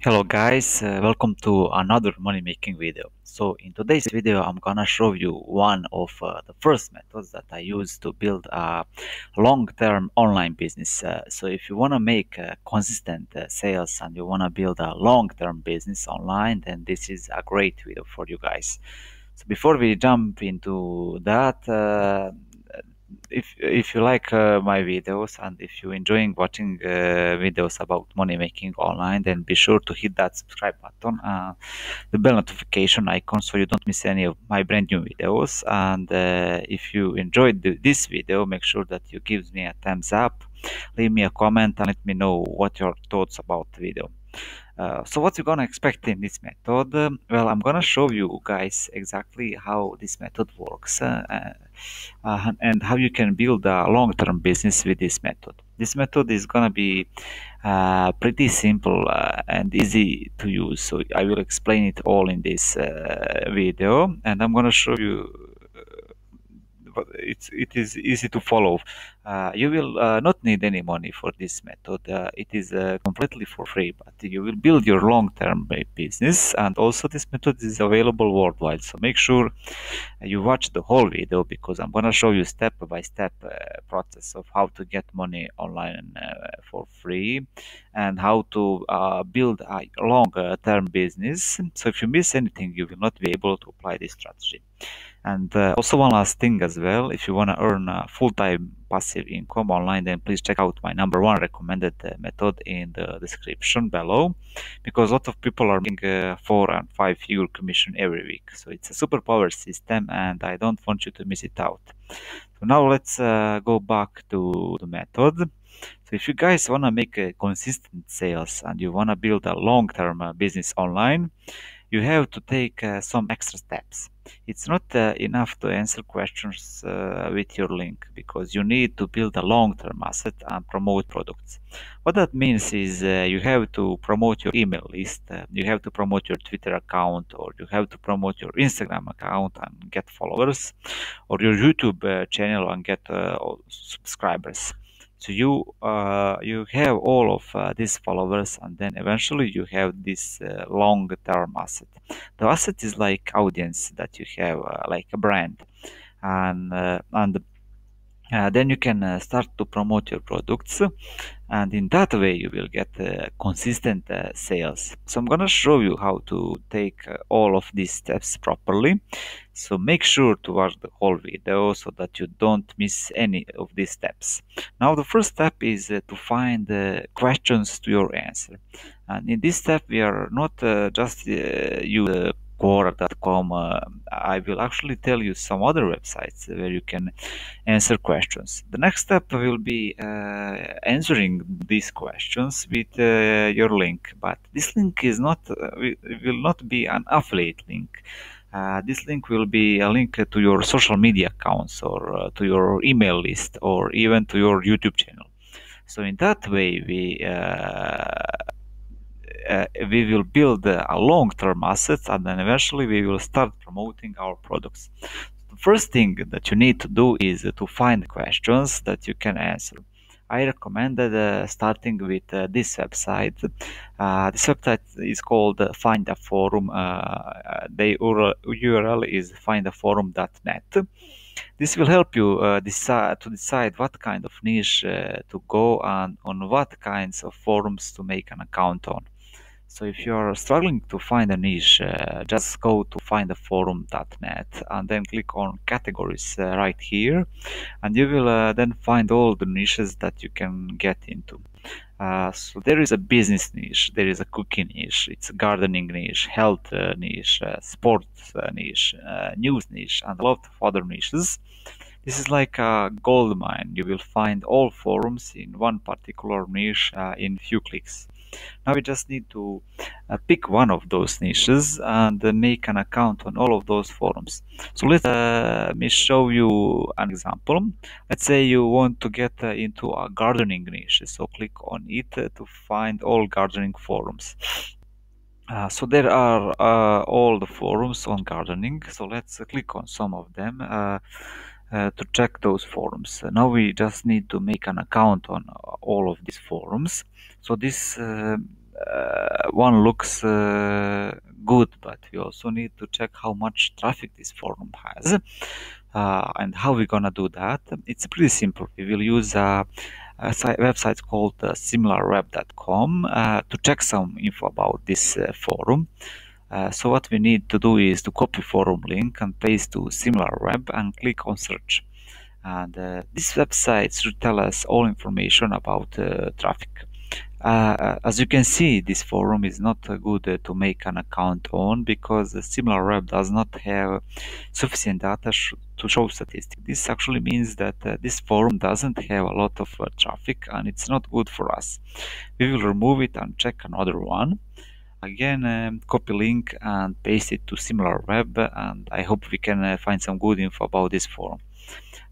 Hello guys, uh, welcome to another money making video. So in today's video I'm gonna show you one of uh, the first methods that I use to build a long-term online business. Uh, so if you wanna make uh, consistent uh, sales and you wanna build a long-term business online then this is a great video for you guys. So before we jump into that, uh, if if you like uh, my videos and if you're enjoying watching uh, videos about money making online then be sure to hit that subscribe button uh, the bell notification icon so you don't miss any of my brand new videos. And uh, if you enjoyed the, this video make sure that you give me a thumbs up leave me a comment and let me know what your thoughts about the video uh, so what you're gonna expect in this method? Um, well, I'm gonna show you guys exactly how this method works uh, uh, and how you can build a long-term business with this method. This method is gonna be uh, pretty simple uh, and easy to use. So I will explain it all in this video, and I'm gonna show you but it's it is easy to follow. Uh, you will uh, not need any money for this method. Uh, it is completely for free, but you will build your long-term business. And also, this method is available worldwide. So make sure you watch the whole video because I'm gonna show you step-by-step uh, process of how to get money online for free and how to build a long-term business. So if you miss anything, you will not be able to apply this strategy. And uh, also one last thing as well, if you want to earn a full-time passive income online, then please check out my number one recommended uh, method in the description below, because a lot of people are making uh, four and five figure commission every week. So it's a super power system, and I don't want you to miss it out. So now let's uh, go back to the method. So if you guys want to make consistent sales and you want to build a long-term uh, business online, you have to take uh, some extra steps. It's not uh, enough to answer questions uh, with your link because you need to build a long-term asset and promote products. What that means is you have to promote your email list, you have to promote your Twitter account, or you have to promote your Instagram account and get followers, or your YouTube channel and get subscribers so you uh, you have all of uh, these followers and then eventually you have this uh, long term asset. The asset is like audience that you have uh, like a brand. And uh, and uh, then you can uh, start to promote your products and in that way you will get uh, consistent uh, sales. So i'm gonna show you how to take uh, all of these steps properly. So make sure to watch the whole video so that you don't miss any of these steps. Now the first step is to find questions to your answer. And in this step we are not just use Quora.com, uh, I will actually tell you some other websites where you can answer questions. The next step will be uh, answering these questions with uh, your link, but this link is not uh, will not be an affiliate link. Uh, this link will be a link to your social media accounts or uh, to your email list or even to your YouTube channel. So in that way, we uh, we will build a long-term assets and then eventually we will start promoting our products. The first thing that you need to do is to find questions that you can answer. I recommended uh, starting with uh, this website. Uh, this website is called Find a Forum. Uh, the URL is findaforum.net. This will help you uh, decide to decide what kind of niche uh, to go and on what kinds of forums to make an account on. So if you're struggling to find a niche, uh, just go to findaforum.net and then click on categories uh, right here and you will uh, then find all the niches that you can get into. Uh, so there is a business niche, there is a cooking niche, it's a gardening niche, health uh, niche, uh, sports niche, news niche and a lot of other niches. This is like a gold mine. You will find all forums in one particular niche in few clicks. Now we just need to uh, pick one of those niches and uh, make an account on all of those forums. So let uh, me show you an example. Let's say you want to get uh, into a gardening niche. So click on it to find all gardening forums. Uh, so there are uh, all the forums on gardening. So let's click on some of them uh, to check those forums. Uh, now we just need to make an account on uh, all of these forums. So this uh, uh, one looks uh, good, but we also need to check how much traffic this forum has. Uh, and how we're gonna do that? It's pretty simple. We will use a, a website called uh, similarweb.com uh, to check some info about this uh, forum. Uh, so what we need to do is to copy forum link and paste to SimilarWeb and click on search. And uh, this website should tell us all information about uh, traffic. Uh, as you can see, this forum is not good uh, to make an account on because SimilarWeb does not have sufficient data sh to show statistics. This actually means that uh, this forum doesn't have a lot of uh, traffic and it's not good for us. We will remove it and check another one again um, copy link and paste it to similar web and I hope we can uh, find some good info about this forum.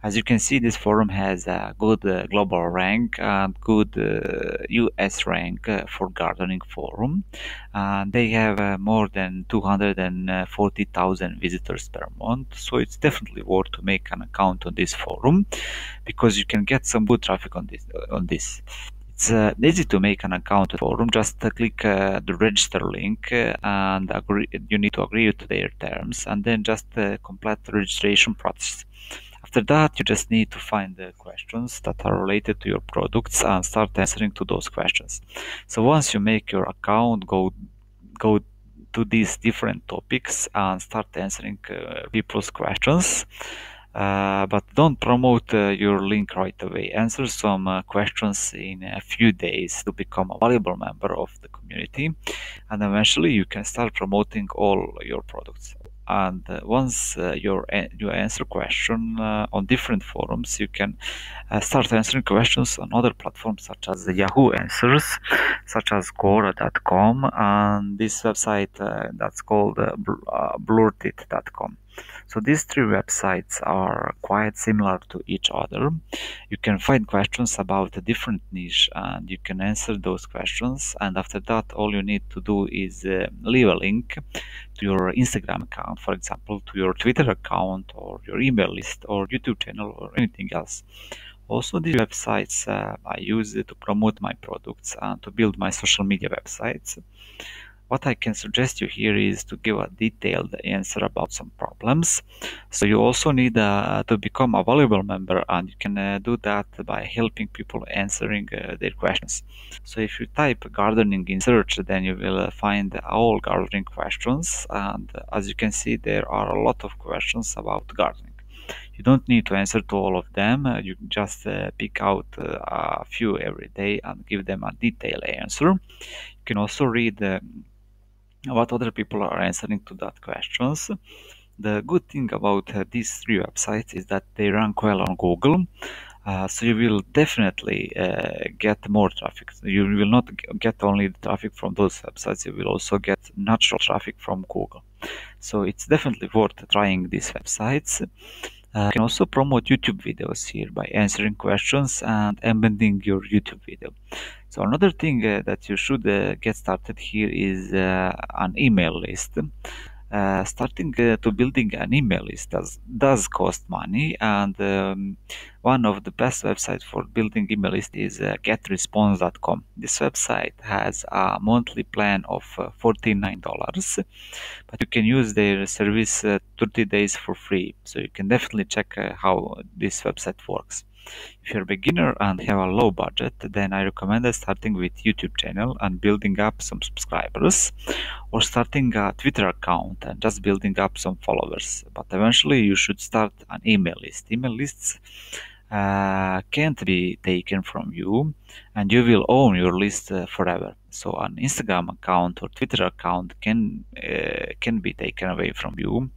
As you can see this forum has a good uh, global rank and good uh, US rank uh, for gardening forum and they have uh, more than 240,000 visitors per month so it's definitely worth to make an account on this forum because you can get some good traffic on this on this it's uh, easy to make an account forum. Just uh, click uh, the register link uh, and agree. You need to agree to their terms, and then just uh, complete the registration process. After that, you just need to find the questions that are related to your products and start answering to those questions. So once you make your account, go go to these different topics and start answering uh, people's questions. Uh, but don't promote uh, your link right away. Answer some uh, questions in a few days to become a valuable member of the community, and eventually you can start promoting all your products. And uh, once uh, your you answer question on different forums, you can start answering questions on other platforms such as Yahoo Answers, such as Quora.com, and this website that's called blurtit.com. So these three websites are quite similar to each other. You can find questions about a different niche and you can answer those questions. And after that, all you need to do is uh, leave a link to your Instagram account, for example, to your Twitter account or your email list or YouTube channel or anything else. Also, these websites uh, I use to promote my products and to build my social media websites what I can suggest you here is to give a detailed answer about some problems. So you also need uh, to become a valuable member and you can uh, do that by helping people answering uh, their questions. So if you type gardening in search then you will uh, find all gardening questions and uh, as you can see there are a lot of questions about gardening. You don't need to answer to all of them. Uh, you just pick out a few every day and give them a detailed answer. You can also read what other people are answering to that questions. The good thing about uh, these three websites is that they rank well on Google. Uh, so you will definitely uh, get more traffic. You will not get only the traffic from those websites, you will also get natural traffic from Google. So it's definitely worth trying these websites. Uh, you can also promote YouTube videos here by answering questions and embedding your YouTube video. So another thing uh, that you should uh, get started here is uh, an email list. Uh, starting uh, to building an email list does, does cost money and um, one of the best websites for building email list is uh, getresponse.com this website has a monthly plan of $49 but you can use their service 30 days for free. So you can definitely check how this website works if you're a beginner and have a low budget, then I recommend starting with YouTube channel and building up some subscribers or starting a Twitter account and just building up some followers. But eventually you should start an email list. Email lists uh, can't be taken from you and you will own your list uh, forever. So an instagram account or twitter account can uh, can be taken away from you.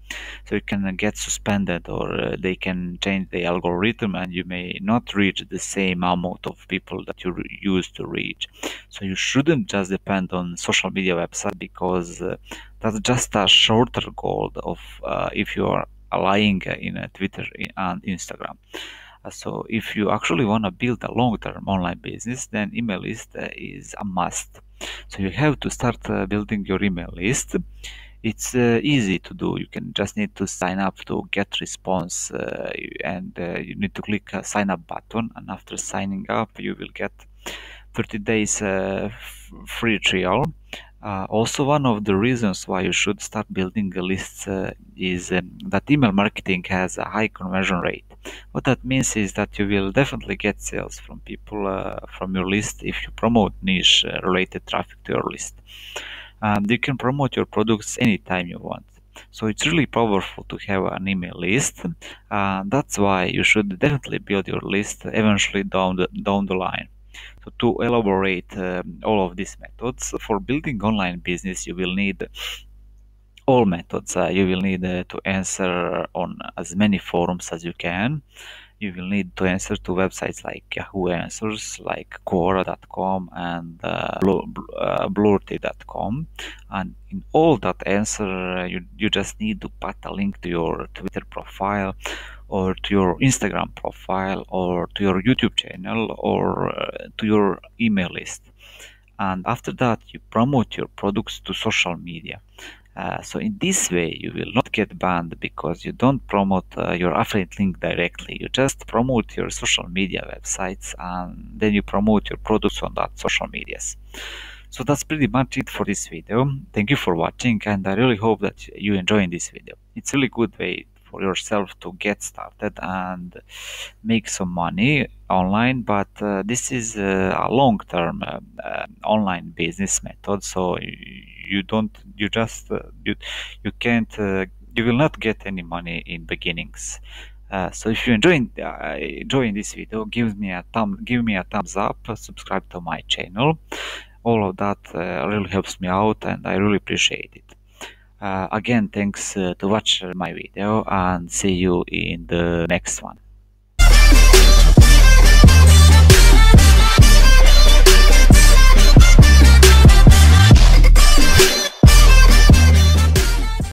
So you can get suspended or uh, they can change the algorithm and you may not reach the same amount of people that you used to reach. So you shouldn't just depend on social media website because uh, that's just a shorter goal of if you are lying in twitter and instagram so if you actually want to build a long-term online business, then email list uh, is a must. So you have to start uh, building your email list. It's uh, easy to do. You can just need to sign up to get response uh, and uh, you need to click a sign up button and after signing up you will get 30 days free trial. Uh, also, one of the reasons why you should start building a list uh, is um, that email marketing has a high conversion rate. What that means is that you will definitely get sales from people uh, from your list if you promote niche uh, related traffic to your list. And you can promote your products anytime you want. So it's really powerful to have an email list. Uh, that's why you should definitely build your list eventually down the down the line. So to elaborate um, all of these methods for building online business, you will need all methods. Uh, you will need uh, to answer on as many forums as you can you will need to answer to websites like Yahoo Answers, like Quora.com and uh, Blurty.com. And in all that answer, uh, you, you just need to put a link to your Twitter profile or to your Instagram profile or to your YouTube channel or uh, to your email list. And after that, you promote your products to social media. Uh, so in this way, you will not get banned because you don't promote uh, your affiliate link directly. You just promote your social media websites and then you promote your products on that social medias. So that's pretty much it for this video. Thank you for watching and I really hope that you enjoy this video. It's really good way for yourself to get started and make some money online but uh, this is uh, a long-term uh, uh online business method so you don't you just uh, you you can't you will not get any money in beginnings. Uh, so if you enjoying uh, enjoying this video give me a thumb give me a thumbs up subscribe to my channel. All of that uh, really helps me out and i really appreciate it Uh, again thanks uh, to watch my video and see you in the next one